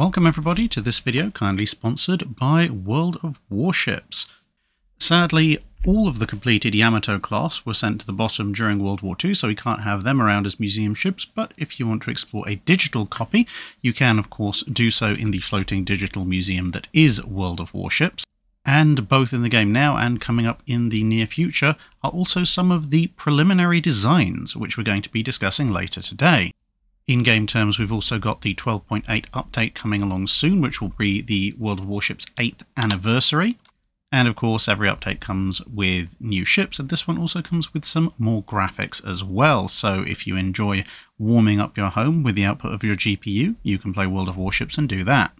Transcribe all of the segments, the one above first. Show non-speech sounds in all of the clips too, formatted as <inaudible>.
Welcome everybody to this video kindly sponsored by World of Warships. Sadly, all of the completed Yamato class were sent to the bottom during World War II, so we can't have them around as museum ships, but if you want to explore a digital copy, you can of course do so in the floating digital museum that is World of Warships. And both in the game now and coming up in the near future are also some of the preliminary designs, which we're going to be discussing later today. In game terms, we've also got the 12.8 update coming along soon, which will be the World of Warships 8th anniversary. And of course, every update comes with new ships, and this one also comes with some more graphics as well. So if you enjoy warming up your home with the output of your GPU, you can play World of Warships and do that.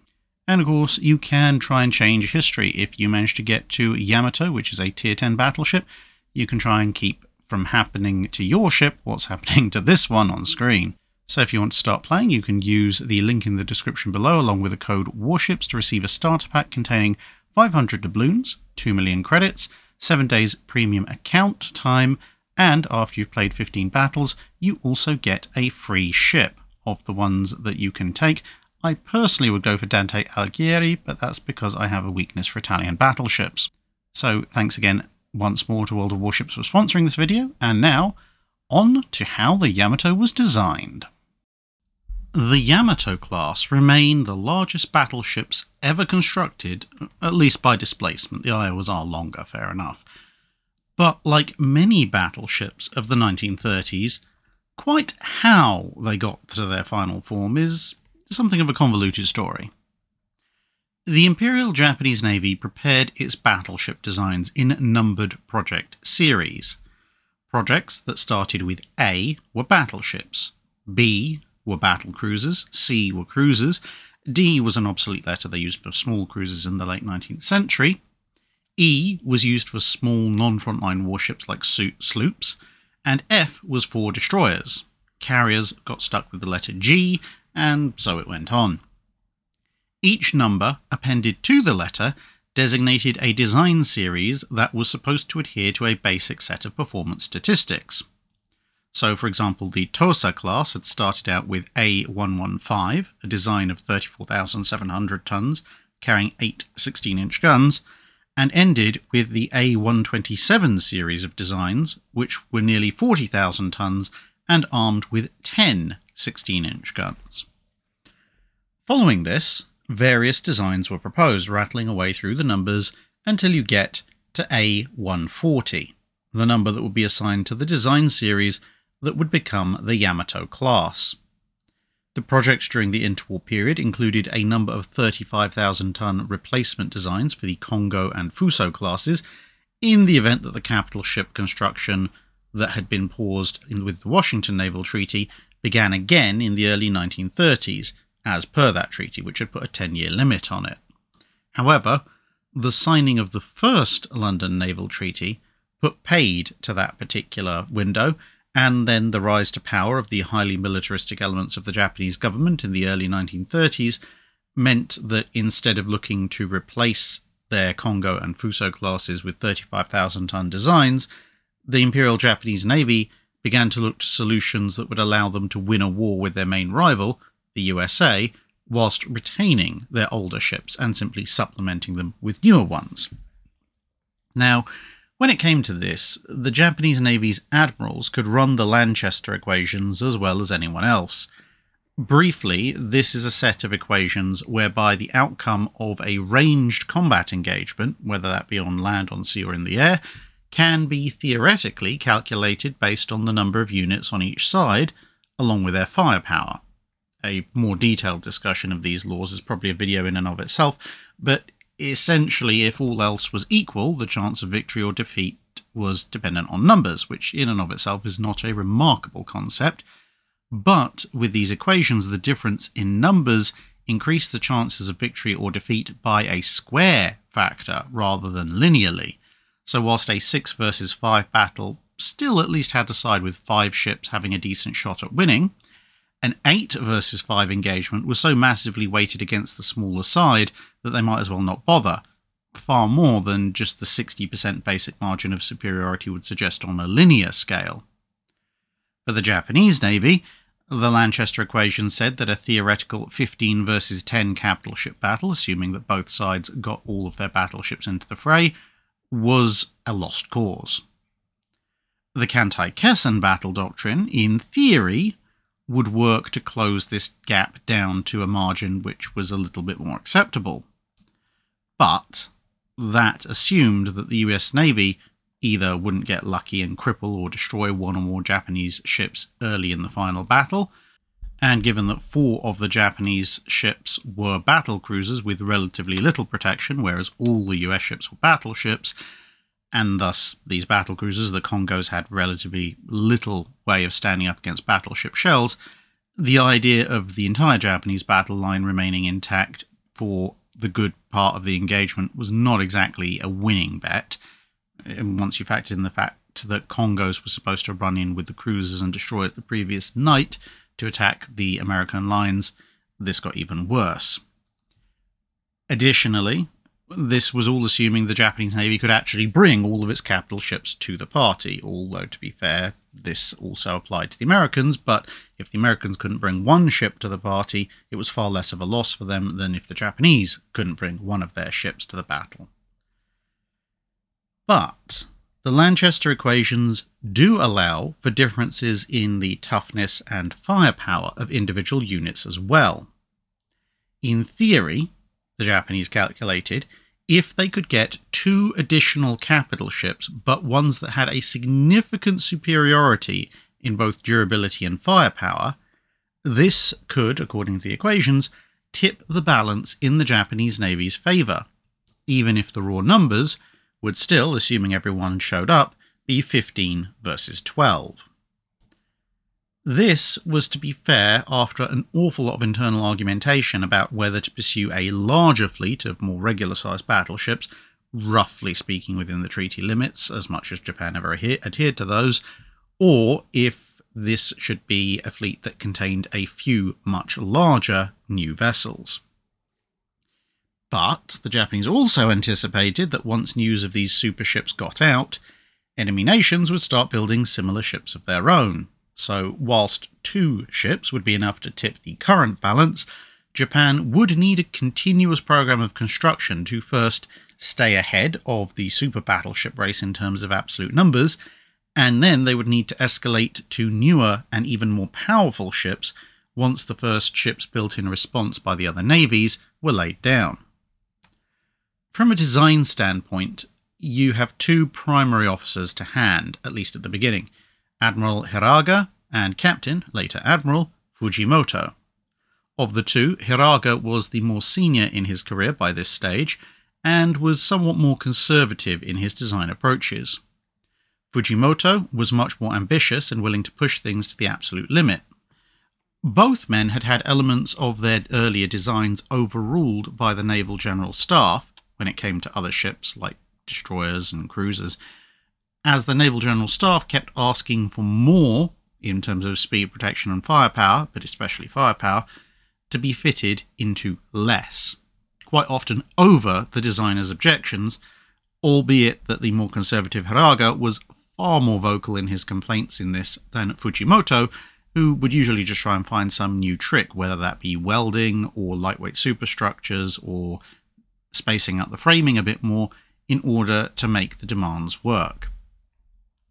And of course, you can try and change history. If you manage to get to Yamato, which is a tier 10 battleship, you can try and keep from happening to your ship what's <laughs> happening to this one on screen. So if you want to start playing, you can use the link in the description below along with the code WARSHIPS to receive a starter pack containing 500 doubloons, 2 million credits, 7 days premium account time, and after you've played 15 battles, you also get a free ship of the ones that you can take. I personally would go for Dante Alighieri, but that's because I have a weakness for Italian battleships. So thanks again once more to World of Warships for sponsoring this video, and now, on to how the Yamato was designed. The Yamato class remain the largest battleships ever constructed, at least by displacement. The Iowas are longer, fair enough. But like many battleships of the 1930s, quite how they got to their final form is something of a convoluted story. The Imperial Japanese Navy prepared its battleship designs in numbered project series. Projects that started with A were battleships, B were battle cruisers, C were cruisers, D was an obsolete letter they used for small cruisers in the late 19th century, E was used for small non frontline warships like sloops, and F was for destroyers. Carriers got stuck with the letter G, and so it went on. Each number appended to the letter designated a design series that was supposed to adhere to a basic set of performance statistics. So, for example, the Tosa class had started out with A115, a design of 34,700 tons, carrying eight 16 inch guns, and ended with the A127 series of designs, which were nearly 40,000 tons and armed with 10 16 inch guns. Following this, various designs were proposed, rattling away through the numbers until you get to A140, the number that would be assigned to the design series that would become the Yamato class. The projects during the interwar period included a number of 35,000 ton replacement designs for the Kongo and Fuso classes in the event that the capital ship construction that had been paused with the Washington Naval Treaty began again in the early 1930s, as per that treaty, which had put a 10 year limit on it. However, the signing of the first London Naval Treaty put paid to that particular window and then the rise to power of the highly militaristic elements of the Japanese government in the early 1930s meant that instead of looking to replace their Kongo and Fuso classes with 35,000 ton designs, the Imperial Japanese Navy began to look to solutions that would allow them to win a war with their main rival, the USA, whilst retaining their older ships and simply supplementing them with newer ones. Now, when it came to this, the Japanese Navy's admirals could run the Lanchester equations as well as anyone else. Briefly, this is a set of equations whereby the outcome of a ranged combat engagement, whether that be on land, on sea, or in the air, can be theoretically calculated based on the number of units on each side, along with their firepower. A more detailed discussion of these laws is probably a video in and of itself, but essentially, if all else was equal, the chance of victory or defeat was dependent on numbers, which in and of itself is not a remarkable concept. But with these equations, the difference in numbers increased the chances of victory or defeat by a square factor rather than linearly. So, whilst a 6 versus 5 battle still at least had to side with 5 ships having a decent shot at winning, an 8 versus 5 engagement was so massively weighted against the smaller side that they might as well not bother, far more than just the 60% basic margin of superiority would suggest on a linear scale. For the Japanese Navy, The Lanchester equation said that a theoretical 15 versus 10 capital ship battle, assuming that both sides got all of their battleships into the fray, was a lost cause. The Kantai Kessen battle doctrine, in theory, would work to close this gap down to a margin which was a little bit more acceptable. But that assumed that the US Navy either wouldn't get lucky and cripple or destroy one or more Japanese ships early in the final battle, and given that four of the Japanese ships were battle cruisers with relatively little protection, whereas all the US ships were battleships, and thus these battle cruisers, the Kongos had relatively little way of standing up against battleship shells, the idea of the entire Japanese battle line remaining intact for the good part of the engagement was not exactly a winning bet. And once you factor in the fact that Kongos were supposed to run in with the cruisers and destroy it the previous night to attack the American lines, this got even worse. Additionally, this was all assuming the Japanese Navy could actually bring all of its capital ships to the party, although, to be fair, this also applied to the Americans, but if the Americans couldn't bring one ship to the party, it was far less of a loss for them than if the Japanese couldn't bring one of their ships to the battle. But the Lanchester equations do allow for differences in the toughness and firepower of individual units as well. In theory, the Japanese calculated, if they could get two additional capital ships, but ones that had a significant superiority in both durability and firepower, this could, according to the equations, tip the balance in the Japanese Navy's favour, even if the raw numbers would still, assuming everyone showed up, be 15 versus 12. This was, to be fair, after an awful lot of internal argumentation about whether to pursue a larger fleet of more regular sized battleships, roughly speaking within the treaty limits, as much as Japan ever adhered to those, or if this should be a fleet that contained a few much larger new vessels. But the Japanese also anticipated that once news of these super ships got out, enemy nations would start building similar ships of their own, so, whilst two ships would be enough to tip the current balance, Japan would need a continuous program of construction to first stay ahead of the super battleship race in terms of absolute numbers, and then they would need to escalate to newer and even more powerful ships once the first ships built in response by the other navies were laid down. From a design standpoint, you have two primary officers to hand, at least at the beginning. Admiral Hiraga and Captain, later Admiral, Fujimoto. Of the two, Hiraga was the more senior in his career by this stage and was somewhat more conservative in his design approaches. Fujimoto was much more ambitious and willing to push things to the absolute limit. Both men had had elements of their earlier designs overruled by the Naval General Staff when it came to other ships like destroyers and cruisers, as the Naval General Staff kept asking for more in terms of speed, protection, and firepower, but especially firepower, to be fitted into less, quite often over the designer's objections, albeit that the more conservative Hiraga was far more vocal in his complaints in this than Fujimoto, who would usually just try and find some new trick, whether that be welding or lightweight superstructures or spacing out the framing a bit more in order to make the demands work.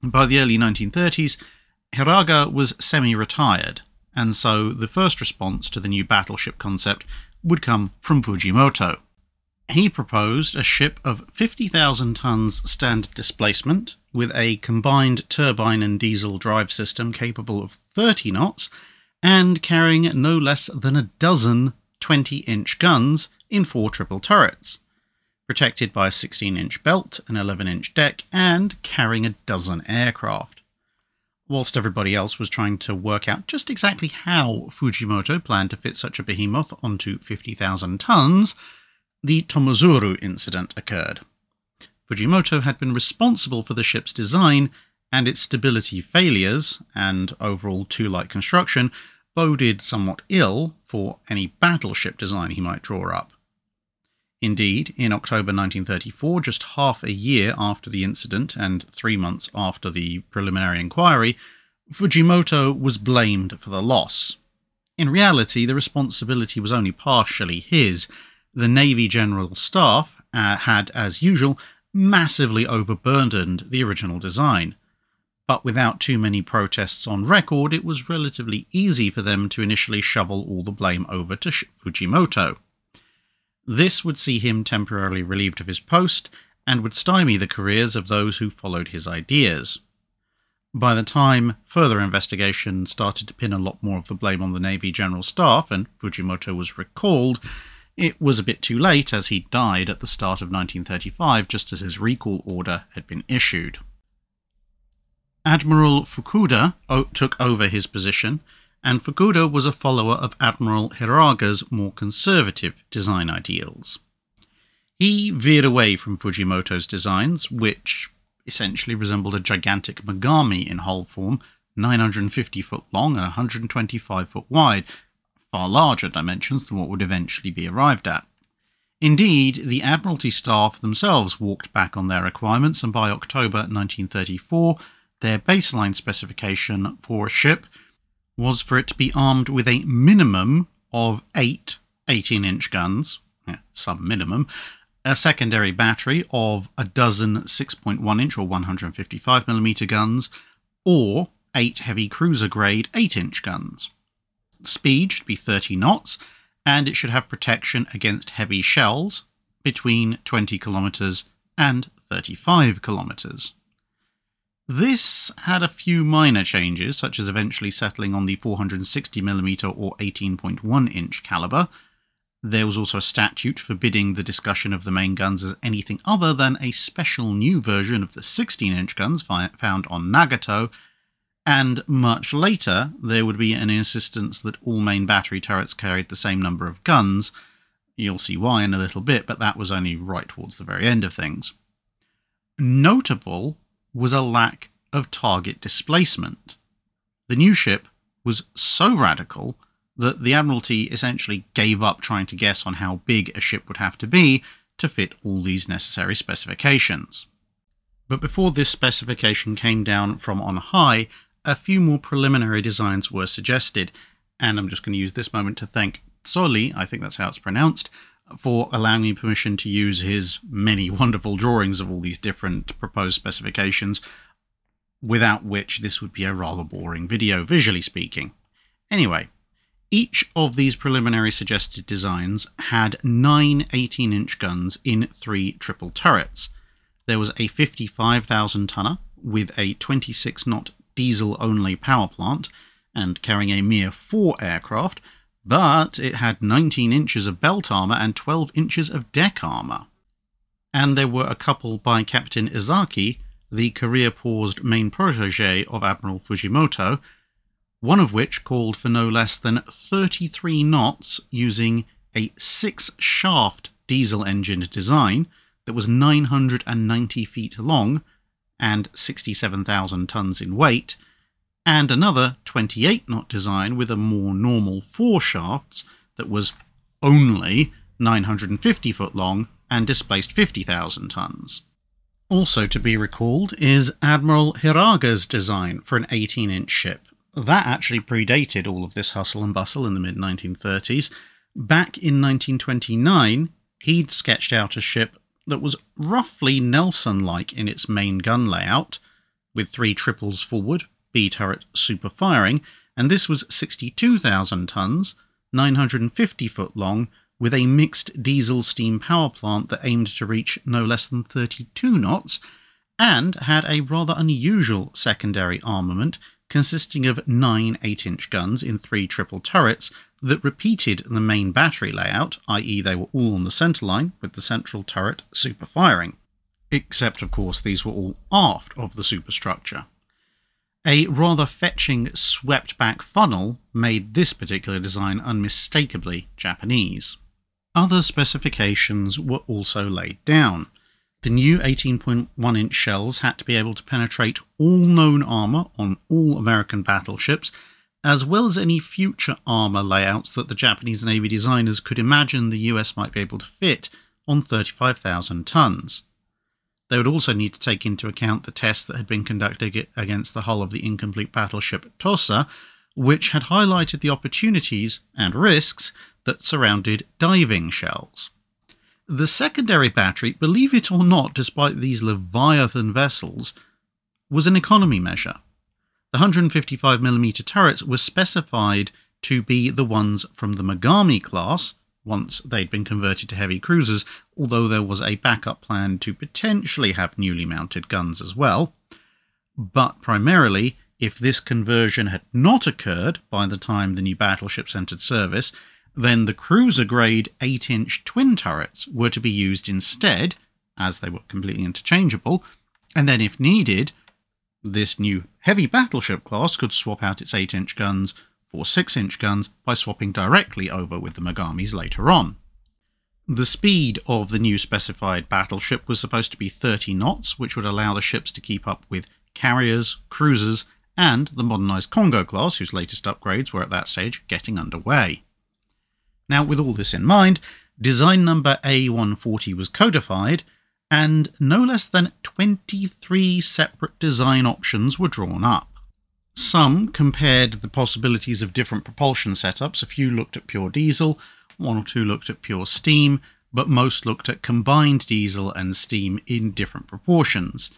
By the early 1930s, Hiraga was semi retired, and so the first response to the new battleship concept would come from Fujimoto. He proposed a ship of 50,000 tons standard displacement with a combined turbine and diesel drive system capable of 30 knots and carrying no less than a dozen 20 inch guns in four triple turrets protected by a 16 inch belt, an 11 inch deck, and carrying a dozen aircraft. Whilst everybody else was trying to work out just exactly how Fujimoto planned to fit such a behemoth onto 50,000 tons, the Tomozuru incident occurred. Fujimoto had been responsible for the ship's design, and its stability failures and overall too light construction boded somewhat ill for any battleship design he might draw up. Indeed, in October 1934, just half a year after the incident and three months after the preliminary inquiry, Fujimoto was blamed for the loss. In reality, the responsibility was only partially his. The Navy General Staff uh, had, as usual, massively overburdened the original design. But without too many protests on record, it was relatively easy for them to initially shovel all the blame over to Fujimoto. This would see him temporarily relieved of his post and would stymie the careers of those who followed his ideas. By the time further investigation started to pin a lot more of the blame on the Navy General Staff and Fujimoto was recalled, it was a bit too late as he died at the start of 1935 just as his recall order had been issued. Admiral Fukuda took over his position, and Fukuda was a follower of Admiral Hiraga's more conservative design ideals. He veered away from Fujimoto's designs, which essentially resembled a gigantic Mogami in hull form, 950 foot long and 125 foot wide, far larger dimensions than what would eventually be arrived at. Indeed, the Admiralty staff themselves walked back on their requirements, and by October 1934, their baseline specification for a ship was for it to be armed with a minimum of eight 18 inch guns, some minimum, a secondary battery of a dozen 6.1 inch or 155 millimeter guns, or eight heavy cruiser grade 8 inch guns. Speed should be 30 knots, and it should have protection against heavy shells between 20 kilometers and 35 kilometers. This had a few minor changes, such as eventually settling on the 460mm or 18.1 inch caliber, there was also a statute forbidding the discussion of the main guns as anything other than a special new version of the 16 inch guns found on Nagato, and much later there would be an insistence that all main battery turrets carried the same number of guns. You'll see why in a little bit, but that was only right towards the very end of things. Notable was a lack of target displacement. The new ship was so radical that the Admiralty essentially gave up trying to guess on how big a ship would have to be to fit all these necessary specifications. But before this specification came down from on high, a few more preliminary designs were suggested, and I'm just going to use this moment to thank Tzoli, I think that's how it's pronounced, for allowing me permission to use his many wonderful drawings of all these different proposed specifications, without which this would be a rather boring video, visually speaking. Anyway, each of these preliminary suggested designs had nine 18 inch guns in three triple turrets. There was a 55,000 tonner with a 26 knot diesel only power plant and carrying a mere four aircraft, but it had 19 inches of belt armour and 12 inches of deck armour. And there were a couple by Captain Izaki, the career paused main protege of Admiral Fujimoto, one of which called for no less than 33 knots using a six shaft diesel engine design that was 990 feet long and 67,000 tons in weight, and another 28 knot design with a more normal four shafts that was only 950 foot long and displaced 50,000 tons. Also to be recalled is Admiral Hiraga's design for an 18 inch ship that actually predated all of this hustle and bustle in the mid 1930s. Back in 1929, he'd sketched out a ship that was roughly Nelson like in its main gun layout, with three triples forward, B turret super firing, and this was 62,000 tons, 950 foot long, with a mixed diesel steam power plant that aimed to reach no less than 32 knots, and had a rather unusual secondary armament consisting of nine 8 inch guns in three triple turrets that repeated the main battery layout, i.e., they were all on the centerline with the central turret super firing. Except, of course, these were all aft of the superstructure. A rather fetching swept back funnel made this particular design unmistakably Japanese. Other specifications were also laid down. The new 18.1 inch shells had to be able to penetrate all known armour on all American battleships, as well as any future armour layouts that the Japanese Navy designers could imagine the US might be able to fit on 35,000 tons. They would also need to take into account the tests that had been conducted against the hull of the incomplete battleship Tosa, which had highlighted the opportunities and risks that surrounded diving shells. The secondary battery, believe it or not, despite these Leviathan vessels, was an economy measure. The 155mm turrets were specified to be the ones from the Mogami class, once they'd been converted to heavy cruisers, although there was a backup plan to potentially have newly mounted guns as well. But primarily, if this conversion had not occurred by the time the new battleships entered service, then the cruiser grade 8 inch twin turrets were to be used instead, as they were completely interchangeable, and then if needed, this new heavy battleship class could swap out its 8 inch guns for 6 inch guns by swapping directly over with the Mogamis later on. The speed of the new specified battleship was supposed to be 30 knots, which would allow the ships to keep up with carriers, cruisers, and the modernised Kongo class, whose latest upgrades were at that stage getting underway. Now, with all this in mind, design number A140 was codified, and no less than 23 separate design options were drawn up. Some compared the possibilities of different propulsion setups. A few looked at pure diesel, one or two looked at pure steam, but most looked at combined diesel and steam in different proportions.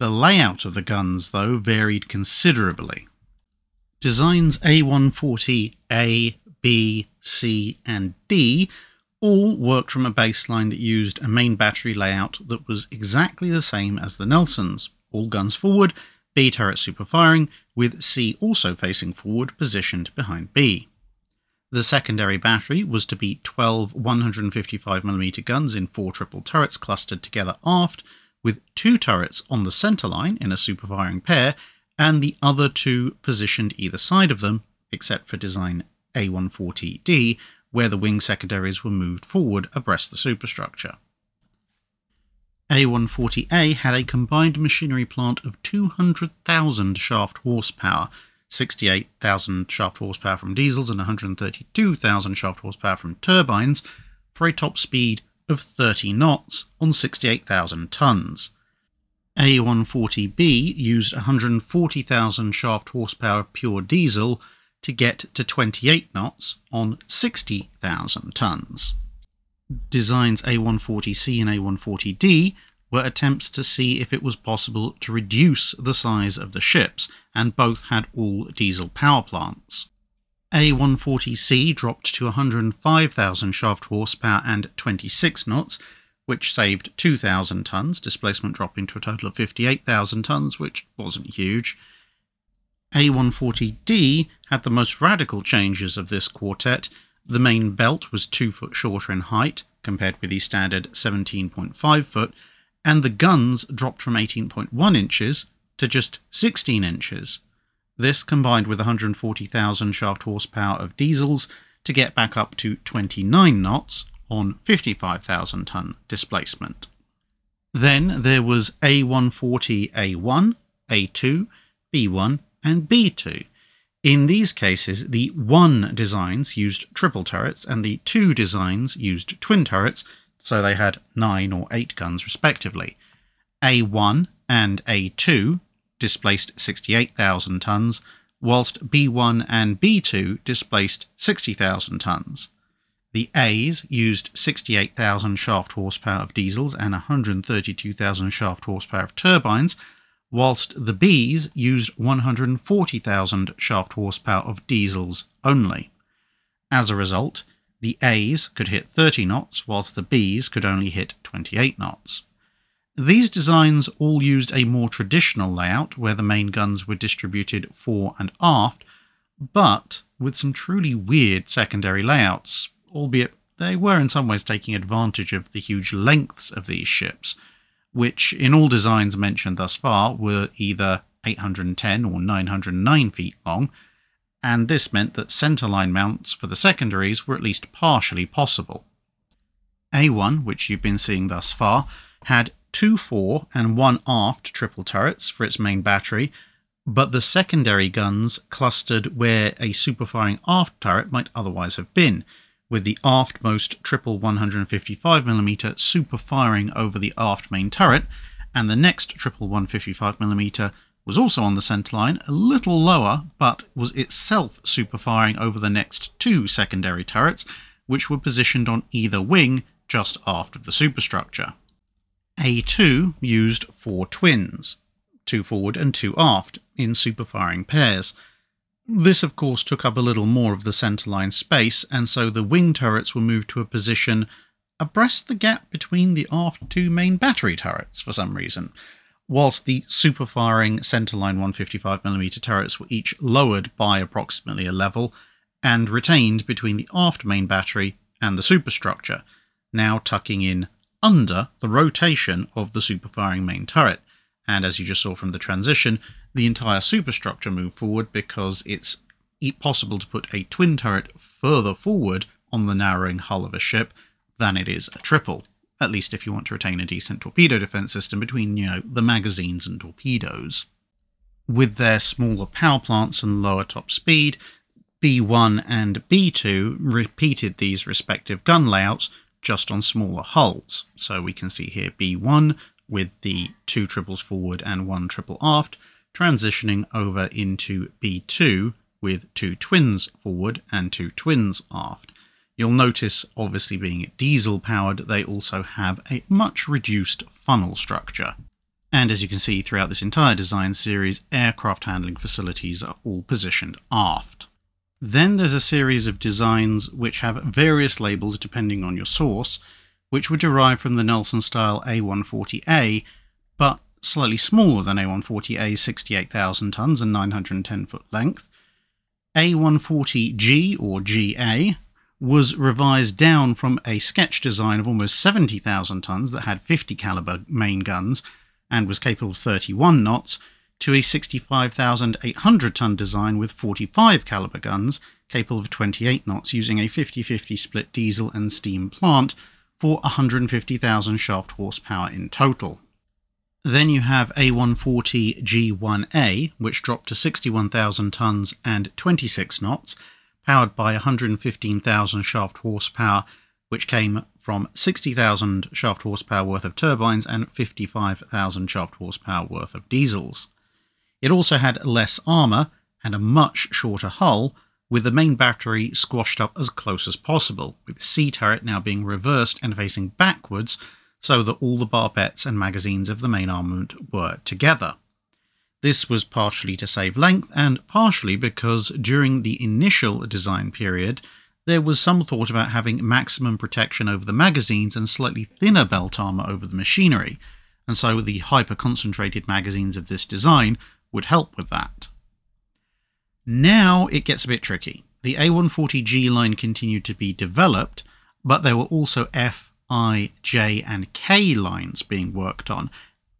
The layout of the guns, though, varied considerably. Designs A140A, B, C, and D all worked from a baseline that used a main battery layout that was exactly the same as the Nelsons, all guns forward, B turret super firing, with C also facing forward, positioned behind B. The secondary battery was to be 12 155mm guns in four triple turrets clustered together aft, with two turrets on the centre line in a super firing pair, and the other two positioned either side of them, except for design a140D, where the wing secondaries were moved forward abreast the superstructure. A140A had a combined machinery plant of 200,000 shaft horsepower, 68,000 shaft horsepower from diesels and 132,000 shaft horsepower from turbines, for a top speed of 30 knots on 68,000 tons. A140B used 140,000 shaft horsepower of pure diesel to get to 28 knots on 60,000 tons. Designs A140C and A140D were attempts to see if it was possible to reduce the size of the ships, and both had all diesel power plants. A140C dropped to 105,000 shaft horsepower and 26 knots, which saved 2,000 tons, displacement dropping to a total of 58,000 tons, which wasn't huge. A140D had the most radical changes of this quartet. The main belt was 2 foot shorter in height, compared with the standard 17.5 foot, and the guns dropped from 18.1 inches to just 16 inches. This combined with 140,000 shaft horsepower of diesels to get back up to 29 knots on 55,000 ton displacement. Then there was A140A1, A2, B1, and B2. In these cases, the 1 designs used triple turrets and the 2 designs used twin turrets, so they had 9 or 8 guns respectively. A1 and A2 displaced 68,000 tons, whilst B1 and B2 displaced 60,000 tons. The A's used 68,000 shaft horsepower of diesels and 132,000 shaft horsepower of turbines, whilst the Bs used 140,000 shaft horsepower of diesels only. As a result, the A's could hit 30 knots, whilst the Bs could only hit 28 knots. These designs all used a more traditional layout where the main guns were distributed fore and aft, but with some truly weird secondary layouts, albeit they were in some ways taking advantage of the huge lengths of these ships which in all designs mentioned thus far were either 810 or 909 feet long, and this meant that centerline mounts for the secondaries were at least partially possible. A1, which you've been seeing thus far, had two fore and one aft triple turrets for its main battery, but the secondary guns clustered where a superfiring aft turret might otherwise have been, with the aftmost triple 155mm super firing over the aft main turret, and the next triple 155mm was also on the centerline, a little lower, but was itself superfiring over the next two secondary turrets, which were positioned on either wing just aft of the superstructure. A2 used four twins, two forward and two aft, in superfiring pairs. This, of course, took up a little more of the centerline space, and so the wing turrets were moved to a position abreast the gap between the aft two main battery turrets for some reason, whilst the superfiring centerline 155mm turrets were each lowered by approximately a level and retained between the aft main battery and the superstructure, now tucking in under the rotation of the superfiring main turret. And as you just saw from the transition, the entire superstructure moved forward because it's possible to put a twin turret further forward on the narrowing hull of a ship than it is a triple. At least if you want to retain a decent torpedo defense system between, you know, the magazines and torpedoes. With their smaller power plants and lower top speed, B1 and B2 repeated these respective gun layouts just on smaller hulls. So we can see here B1 with the two triples forward and one triple aft, transitioning over into B2 with two twins forward and two twins aft. You'll notice, obviously being diesel powered, they also have a much reduced funnel structure. And as you can see throughout this entire design series, aircraft handling facilities are all positioned aft. Then there's a series of designs which have various labels depending on your source, which were derived from the Nelson style A140A, but slightly smaller than A140A's 68,000 tons and 910 foot length. A140G or GA was revised down from a sketch design of almost 70,000 tons that had 50 caliber main guns and was capable of 31 knots to a 65,800 ton design with 45 caliber guns capable of 28 knots using a 50-50 split diesel and steam plant for 150,000 shaft horsepower in total. Then you have A140 G1A, which dropped to 61,000 tons and 26 knots, powered by 115,000 shaft horsepower, which came from 60,000 shaft horsepower worth of turbines and 55,000 shaft horsepower worth of diesels. It also had less armour and a much shorter hull, with the main battery squashed up as close as possible, with the C turret now being reversed and facing backwards so that all the barbettes and magazines of the main armament were together. This was partially to save length and partially because during the initial design period, there was some thought about having maximum protection over the magazines and slightly thinner belt armour over the machinery, and so the hyper concentrated magazines of this design would help with that. Now it gets a bit tricky. The A140G line continued to be developed, but there were also F, I, J, and K lines being worked on,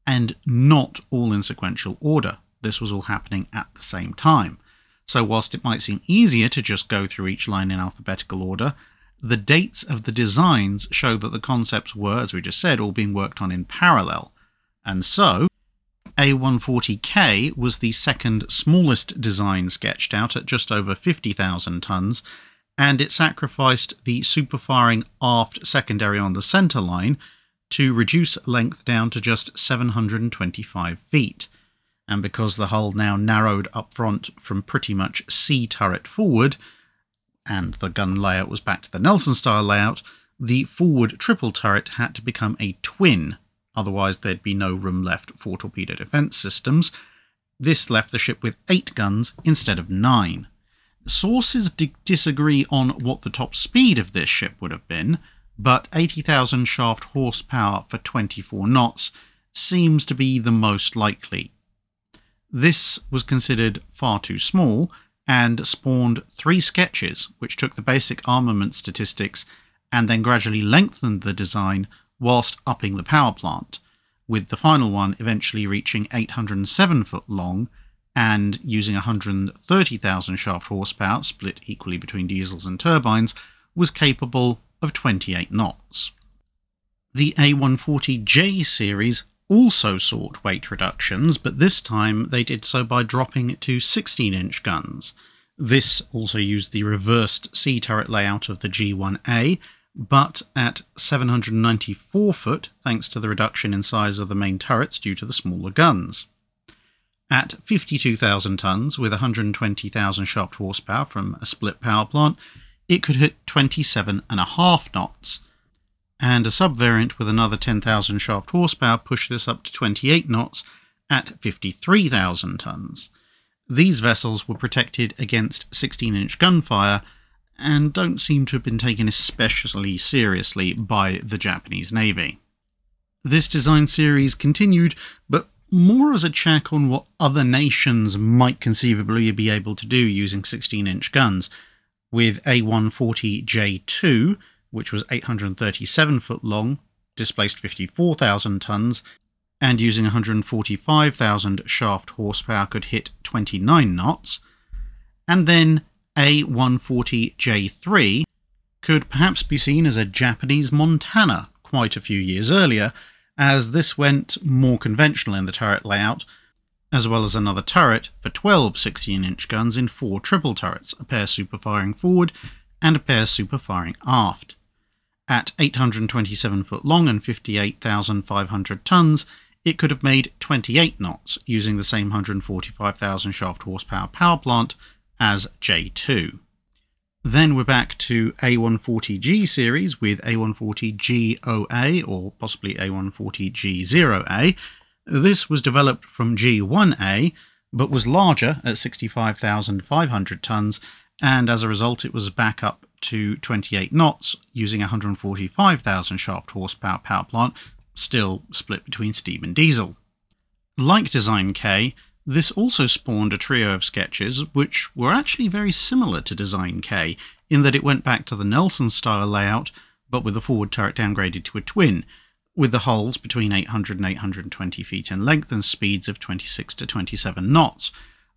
and not all in sequential order. This was all happening at the same time. So, whilst it might seem easier to just go through each line in alphabetical order, the dates of the designs show that the concepts were, as we just said, all being worked on in parallel. And so, A140K was the second smallest design sketched out at just over 50,000 tons, and it sacrificed the superfiring aft secondary on the centre line to reduce length down to just 725 feet. And because the hull now narrowed up front from pretty much C turret forward, and the gun layout was back to the Nelson style layout, the forward triple turret had to become a twin, otherwise, there'd be no room left for torpedo defense systems. This left the ship with eight guns instead of nine. Sources disagree on what the top speed of this ship would have been, but 80,000 shaft horsepower for 24 knots seems to be the most likely. This was considered far too small and spawned three sketches, which took the basic armament statistics and then gradually lengthened the design whilst upping the power plant, with the final one eventually reaching 807 foot long and using 130,000 shaft horsepower, split equally between diesels and turbines, was capable of 28 knots. The A140J series also sought weight reductions, but this time they did so by dropping it to 16 inch guns. This also used the reversed C turret layout of the G1A, but at 794 foot, thanks to the reduction in size of the main turrets due to the smaller guns. At 52,000 tons with 120,000 shaft horsepower from a split power plant, it could hit 27.5 knots. And a subvariant with another 10,000 shaft horsepower pushed this up to 28 knots at 53,000 tons. These vessels were protected against 16 inch gunfire and don't seem to have been taken especially seriously by the Japanese Navy. This design series continued, but more as a check on what other nations might conceivably be able to do using 16 inch guns, with A140J2, which was 837 foot long, displaced 54,000 tons, and using 145,000 shaft horsepower could hit 29 knots, and then A140J3 could perhaps be seen as a Japanese Montana quite a few years earlier, as this went more conventional in the turret layout, as well as another turret for 12 16 inch guns in four triple turrets, a pair super firing forward and a pair super firing aft. At 827 foot long and 58,500 tons, it could have made 28 knots using the same 145,000 shaft horsepower power plant as J2. Then we're back to A140G series with A140GOA or possibly A140G0A. This was developed from G1A but was larger at 65,500 tons and as a result it was back up to 28 knots using 145,000 shaft horsepower power plant, still split between steam and diesel. Like Design K, this also spawned a trio of sketches which were actually very similar to Design K in that it went back to the Nelson style layout but with the forward turret downgraded to a twin, with the hulls between 800 and 820 feet in length and speeds of 26 to 27 knots,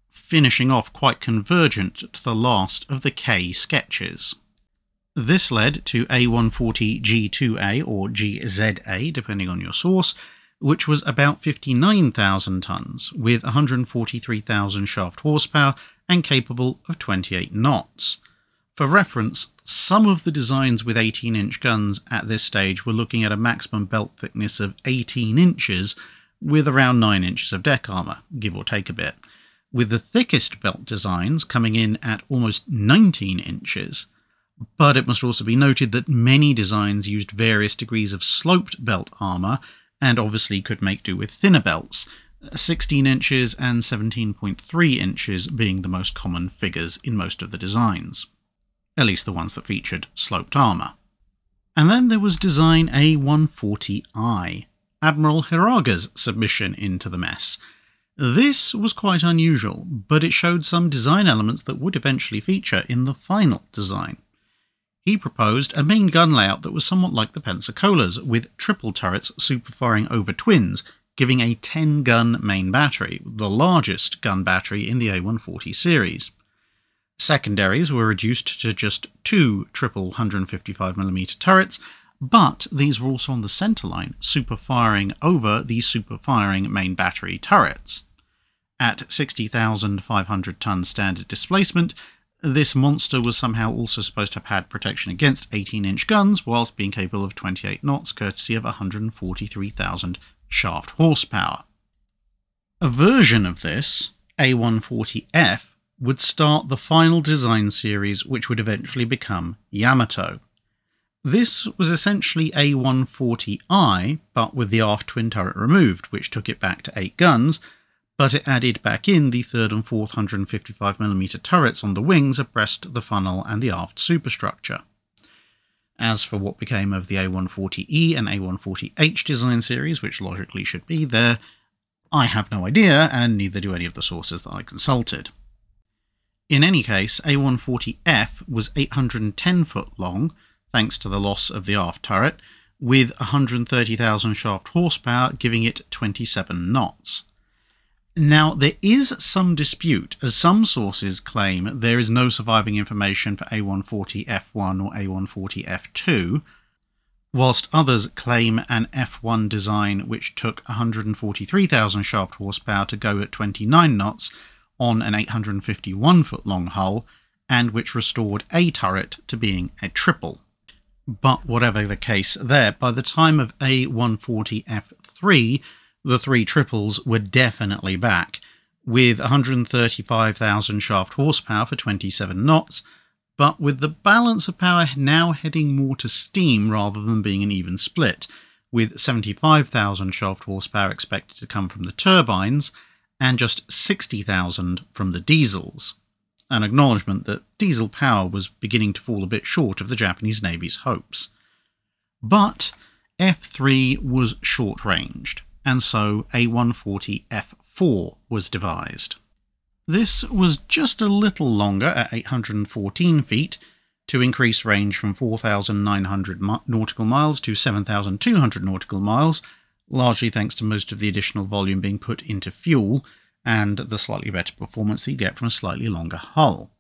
finishing off quite convergent to the last of the K sketches. This led to A140G2A or GZA, depending on your source, which was about 59,000 tons, with 143,000 shaft horsepower and capable of 28 knots. For reference, some of the designs with 18 inch guns at this stage were looking at a maximum belt thickness of 18 inches with around 9 inches of deck armour, give or take a bit, with the thickest belt designs coming in at almost 19 inches. But it must also be noted that many designs used various degrees of sloped belt armour and obviously could make do with thinner belts, 16 inches and 17.3 inches being the most common figures in most of the designs, at least the ones that featured sloped armour. And then there was design A140i, Admiral Hiraga's submission into the mess. This was quite unusual, but it showed some design elements that would eventually feature in the final design he proposed a main gun layout that was somewhat like the Pensacola's, with triple turrets superfiring over twins, giving a 10 gun main battery, the largest gun battery in the A140 series. Secondaries were reduced to just two triple 155mm turrets, but these were also on the centerline, super firing over the super firing main battery turrets. At 60,500 ton standard displacement, this monster was somehow also supposed to have had protection against 18 inch guns, whilst being capable of 28 knots, courtesy of 143,000 shaft horsepower. A version of this, A140F, would start the final design series which would eventually become Yamato. This was essentially A140i, but with the aft twin turret removed, which took it back to 8 guns, but it added back in the third and fourth 155mm turrets on the wings abreast the funnel and the aft superstructure. As for what became of the A140E and A140H design series, which logically should be there, I have no idea, and neither do any of the sources that I consulted. In any case, A140F was 810 foot long, thanks to the loss of the aft turret, with 130,000 shaft horsepower, giving it 27 knots. Now, there is some dispute, as some sources claim there is no surviving information for A140F1 or A140F2, whilst others claim an F1 design which took 143,000 shaft horsepower to go at 29 knots on an 851 foot long hull, and which restored a turret to being a triple. But whatever the case there, by the time of A140F3, the three triples were definitely back, with 135,000 shaft horsepower for 27 knots, but with the balance of power now heading more to steam rather than being an even split, with 75,000 shaft horsepower expected to come from the turbines and just 60,000 from the diesels. An acknowledgement that diesel power was beginning to fall a bit short of the Japanese Navy's hopes. But F3 was short ranged, and so A140 F4 was devised. This was just a little longer at 814 feet to increase range from 4,900 nautical miles to 7,200 nautical miles, largely thanks to most of the additional volume being put into fuel and the slightly better performance you get from a slightly longer hull.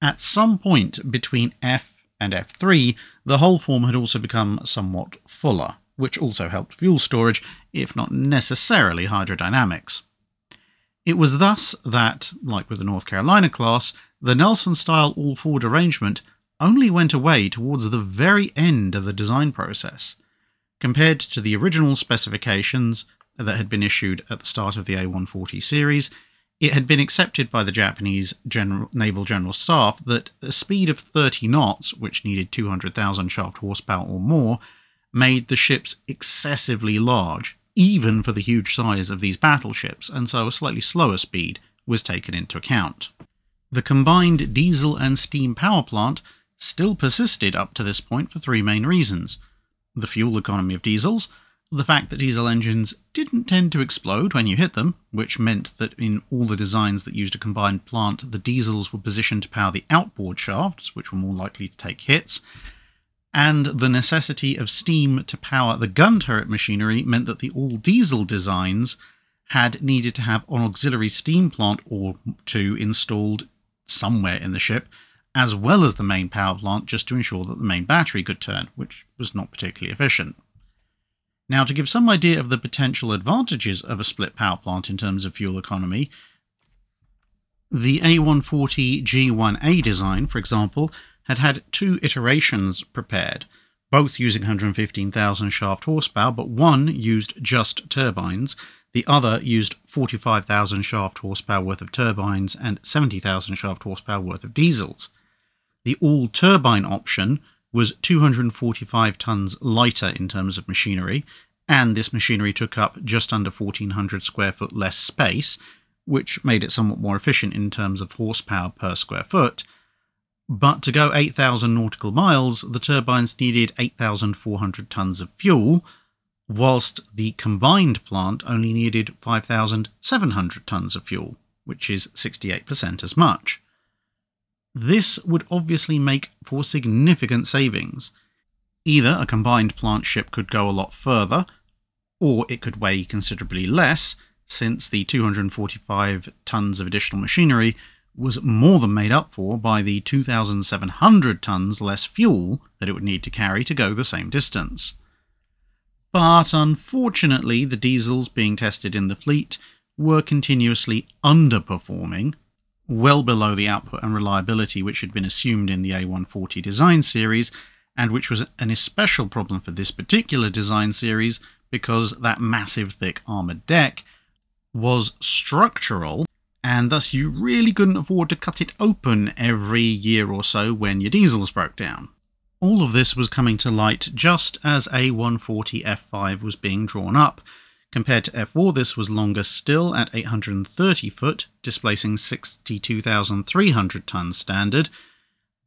At some point between F and F3, the hull form had also become somewhat fuller, which also helped fuel storage, if not necessarily hydrodynamics. It was thus that, like with the North Carolina class, the Nelson style all forward arrangement only went away towards the very end of the design process. Compared to the original specifications that had been issued at the start of the A140 series, it had been accepted by the Japanese General, Naval General Staff that a speed of 30 knots, which needed 200,000 shaft horsepower or more, made the ships excessively large even for the huge size of these battleships, and so a slightly slower speed was taken into account. The combined diesel and steam power plant still persisted up to this point for three main reasons the fuel economy of diesels, the fact that diesel engines didn't tend to explode when you hit them, which meant that in all the designs that used a combined plant, the diesels were positioned to power the outboard shafts, which were more likely to take hits, and the necessity of steam to power the gun turret machinery meant that the all diesel designs had needed to have an auxiliary steam plant or two installed somewhere in the ship, as well as the main power plant, just to ensure that the main battery could turn, which was not particularly efficient. Now, to give some idea of the potential advantages of a split power plant in terms of fuel economy, the A140 G1A design, for example, had had two iterations prepared, both using 115,000 shaft horsepower, but one used just turbines, the other used 45,000 shaft horsepower worth of turbines and 70,000 shaft horsepower worth of diesels. The all turbine option was 245 tons lighter in terms of machinery, and this machinery took up just under 1400 square foot less space, which made it somewhat more efficient in terms of horsepower per square foot, but to go 8,000 nautical miles, the turbines needed 8,400 tons of fuel, whilst the combined plant only needed 5,700 tons of fuel, which is 68% as much. This would obviously make for significant savings. Either a combined plant ship could go a lot further, or it could weigh considerably less, since the 245 tons of additional machinery was more than made up for by the 2,700 tons less fuel that it would need to carry to go the same distance. But unfortunately, the diesels being tested in the fleet were continuously underperforming, well below the output and reliability which had been assumed in the A140 design series, and which was an especial problem for this particular design series because that massive thick armoured deck was structural and thus you really couldn't afford to cut it open every year or so when your diesels broke down. All of this was coming to light just as A140 F5 was being drawn up. Compared to F4, this was longer still at 830 foot, displacing 62,300 tons standard.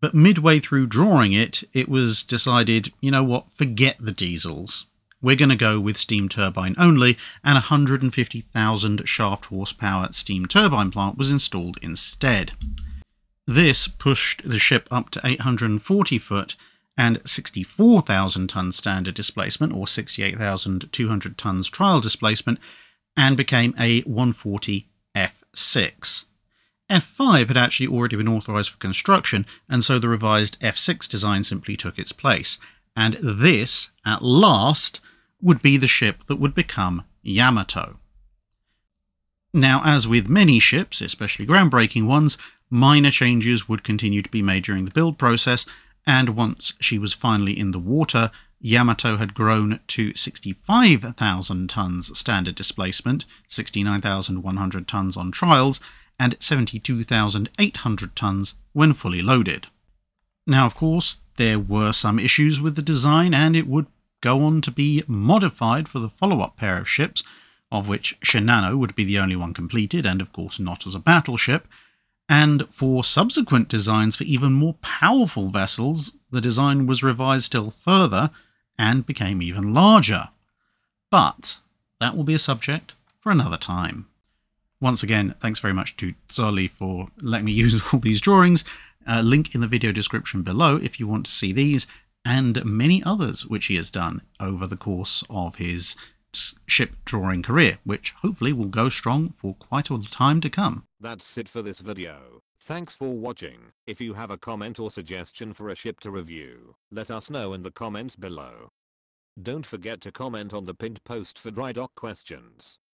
But midway through drawing it, it was decided, you know what, forget the diesels we're going to go with steam turbine only, and a 150,000 shaft horsepower steam turbine plant was installed instead. This pushed the ship up to 840 foot and 64,000 ton standard displacement, or 68,200 tons trial displacement, and became A140 F6. F5 had actually already been authorised for construction, and so the revised F6 design simply took its place. And this, at last, would be the ship that would become Yamato. Now, as with many ships, especially groundbreaking ones, minor changes would continue to be made during the build process, and once she was finally in the water, Yamato had grown to 65,000 tons standard displacement, 69,100 tons on trials, and 72,800 tons when fully loaded. Now, of course, there were some issues with the design, and it would go on to be modified for the follow up pair of ships, of which Shinano would be the only one completed, and of course not as a battleship. And for subsequent designs for even more powerful vessels, the design was revised still further and became even larger. But that will be a subject for another time. Once again, thanks very much to Tzoli for letting me <laughs> use all these drawings. Uh, link in the video description below if you want to see these and many others which he has done over the course of his ship drawing career, which hopefully will go strong for quite a time to come. That's it for this video. Thanks for watching. If you have a comment or suggestion for a ship to review, let us know in the comments below. Don't forget to comment on the pinned post for dry dock questions.